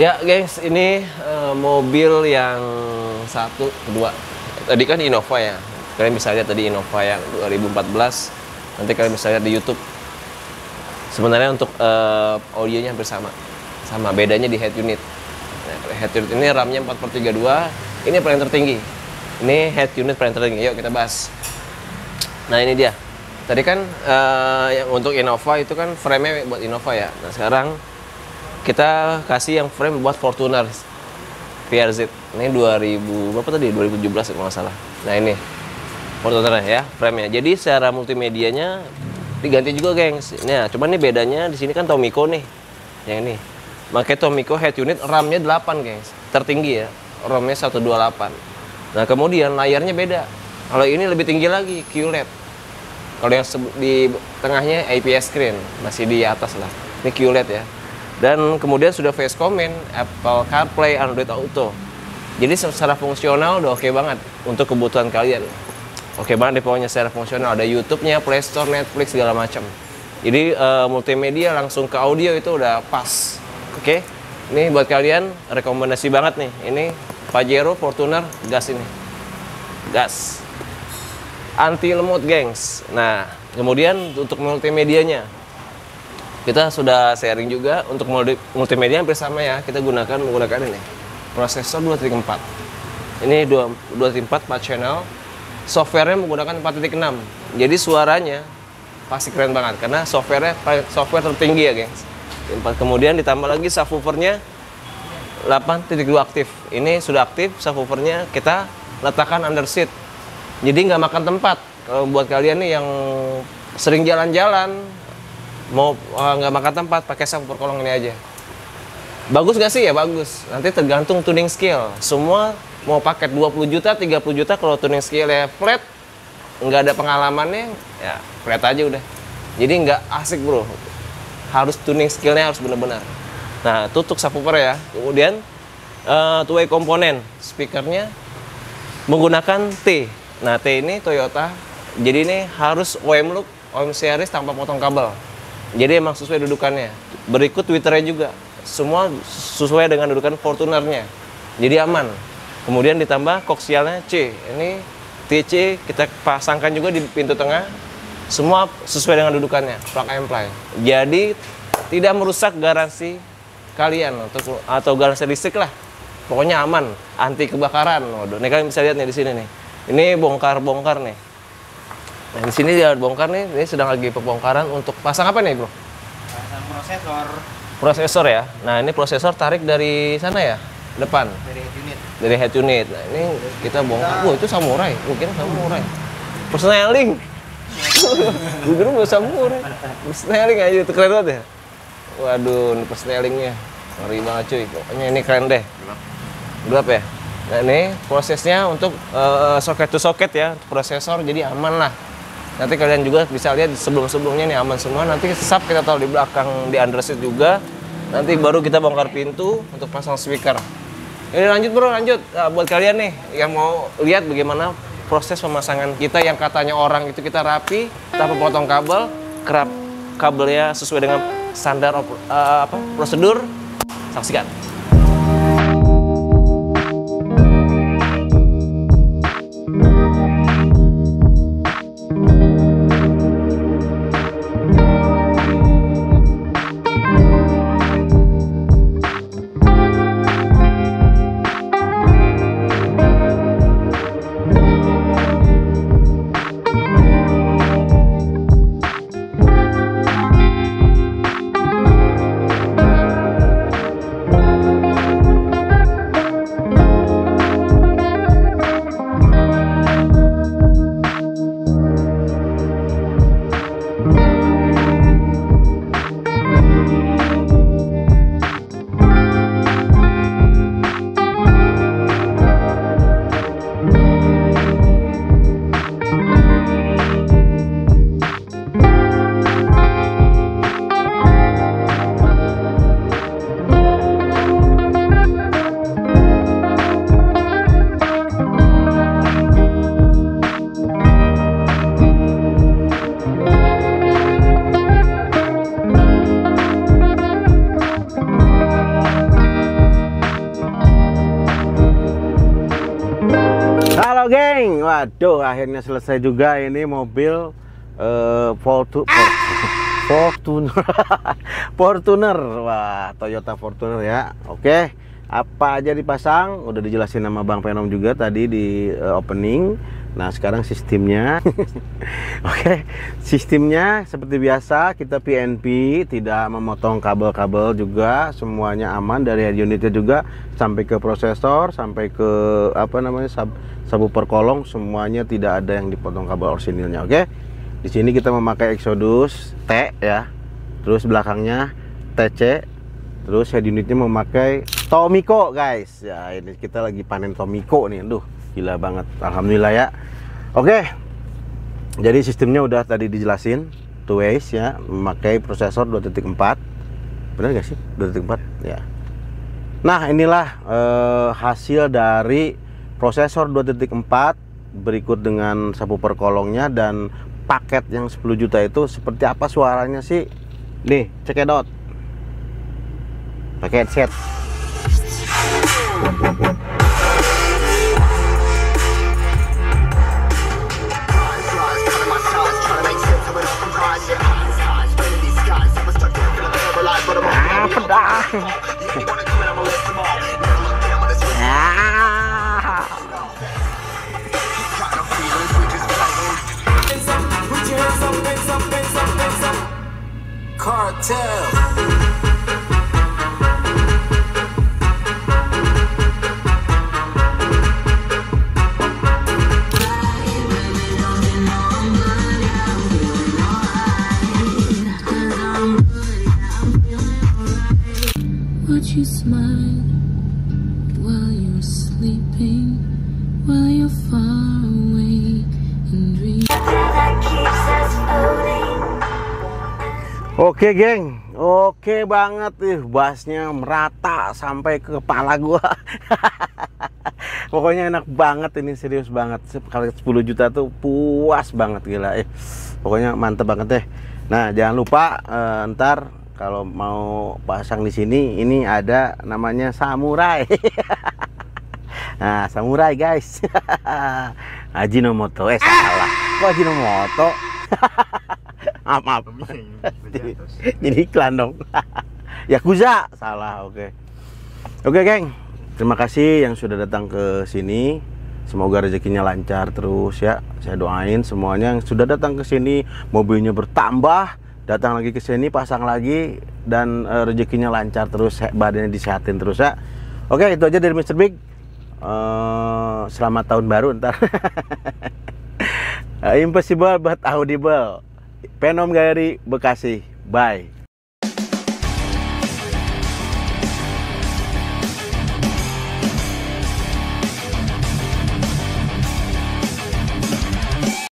Ya, gengs, ini uh, mobil yang satu, kedua. Tadi kan Innova ya. Kalian bisa lihat tadi Innova yang 2014. Nanti kalian bisa lihat di YouTube. Sebenarnya untuk uh, audionya hampir sama. Sama, bedanya di head unit. Nah, head unit ini RAM-nya 4 per 32. Ini paling tertinggi. Ini head unit paling tertinggi. Yuk kita bahas. Nah, ini dia. Tadi kan uh, yang untuk Innova itu kan frame-nya buat Innova ya. Nah, sekarang kita kasih yang frame buat Fortuner VRZ ini 2000 berapa tadi? 2017 kalau nggak salah. Nah ini. Fortuner ya frame-nya. Jadi secara multimedianya diganti juga gengs. Nah cuman ini bedanya di sini kan Tomiko nih. Yang ini. Makanya Tomiko head unit RAM-nya 8 gengs. Tertinggi ya RAM-nya 128 nah kemudian layarnya beda. Kalau ini lebih tinggi lagi QLED kalau yang di tengahnya IPS screen masih di atas lah. Ini QLED ya dan kemudian sudah face comment Apple CarPlay Android Auto. Jadi secara fungsional udah oke okay banget untuk kebutuhan kalian. Oke okay banget deh pokoknya secara fungsional. Ada YouTube-nya Play Store Netflix segala macam. Jadi uh, multimedia langsung ke audio itu udah pas. Oke? Okay? ini buat kalian rekomendasi banget nih. Ini Pajero Fortuner gas ini. Gas. Anti lemot gengs. Nah kemudian untuk multimedianya kita sudah sharing juga untuk multimedia hampir sama ya. Kita gunakan menggunakan ini prosesor 2.4 ini 2.4 4 channel. Softwarenya menggunakan 4.6 jadi suaranya pasti keren banget karena softwarenya software tertinggi ya gengs. Kemudian ditambah lagi subwoofernya 8.2 aktif. Ini sudah aktif subwoofernya kita letakkan under seat. Jadi nggak makan tempat. Kalau buat kalian nih yang sering jalan-jalan mau eh, nggak uh, makan tempat pakai subwoofer kolong ini aja. Bagus gak sih? Ya bagus. Nanti tergantung tuning skill. Semua mau paket 20 juta 30 juta kalau tuning skill ya flat. Nggak ada pengalamannya ya flat aja udah. Jadi nggak asik bro. Harus tuning skillnya harus benar-benar. Nah tutup subwoofer ya. Kemudian uh, two way komponen. Speakernya menggunakan T. Nah T ini Toyota. Jadi ini harus OM look OM series tanpa potong kabel jadi emang sesuai dudukannya. Berikut Twitternya juga. Semua sesuai dengan dudukan Fortunernya. Jadi aman. Kemudian ditambah koksialnya C. Ini TC kita pasangkan juga di pintu tengah. Semua sesuai dengan dudukannya, plug and play. Jadi tidak merusak garansi kalian atau atau garansi listrik lah. Pokoknya aman, anti kebakaran. Waduh, ini kalian bisa lihat nih di sini nih. Ini bongkar-bongkar nih. Nah, di sini dia bongkar nih, ini sedang lagi pembongkaran untuk pasang apa nih, Bro? Pasang prosesor. Prosesor ya. Nah, ini prosesor tarik dari sana ya? Depan. Dari head unit. Dari head unit. Nah, ini kita bongkar. Wah, itu samurai. Mungkin samurai. Persneling. Gue kira mau samurai. Persneling aja itu keren banget ya. Waduh, ini persnelingnya. Ngeri banget cuy. Pokoknya ini keren deh. Gelap ya? Nah ini prosesnya untuk uh, soket to soket ya, prosesor jadi aman lah nanti kalian juga bisa lihat sebelum-sebelumnya nih aman semua. Nanti sub kita taruh di belakang di underseat juga. Nanti baru kita bongkar pintu untuk pasang speaker. Ini lanjut bro lanjut. Nah, buat kalian nih yang mau lihat bagaimana proses pemasangan kita yang katanya orang itu kita rapi tanpa potong kabel kerap kabelnya sesuai dengan standar uh, apa prosedur saksikan waduh akhirnya selesai juga ini mobil eh, Fortu- For- Fortuner, Fortuner, wah Toyota Fortuner ya. Oke, apa aja dipasang? Udah dijelasin sama Bang Penom juga tadi di eh, opening. Nah sekarang sistemnya, oke, sistemnya seperti biasa kita PNP, tidak memotong kabel-kabel juga, semuanya aman dari head unitnya juga sampai ke prosesor, sampai ke apa namanya sub, subwoofer kolong, semuanya tidak ada yang dipotong kabel orsinilnya, oke? Di sini kita memakai Exodus T ya, terus belakangnya TC, terus head unitnya memakai Tomiko guys. Ya ini kita lagi panen Tomiko nih, duh gila banget, alhamdulillah ya. Oke, jadi sistemnya udah tadi dijelasin, two ways ya, memakai prosesor 2.4. Benar gak sih 2.4? Ya. Nah inilah eh, hasil dari prosesor 2.4 berikut dengan subwoofer kolongnya dan paket yang 10 juta itu seperti apa suaranya sih? Nih, cekidot. Pakai headset. Ah, sleeping, while you're far away and dream? Oke geng, oke banget nih bassnya merata sampai ke kepala gua. Pokoknya enak banget ini serius banget. Kalau 10 juta tuh puas banget gila. Eh, pokoknya mantep banget deh. Nah jangan lupa eh, ntar kalau mau pasang di sini ini ada namanya samurai. nah samurai guys. Ajinomoto eh salah. Kok Ajinomoto? maaf, maaf. jadi, jadi iklan dong. Yakuza salah, oke. Oke, geng. Terima kasih yang sudah datang ke sini. Semoga rezekinya lancar terus ya. Saya doain semuanya yang sudah datang ke sini mobilnya bertambah, datang lagi ke sini pasang lagi dan eh, rezekinya lancar terus, badannya disehatin terus ya. Oke, itu aja dari Mr. Big. Eh, selamat tahun baru ntar. Impossible but audible. Penom Galeri Bekasi. Bye.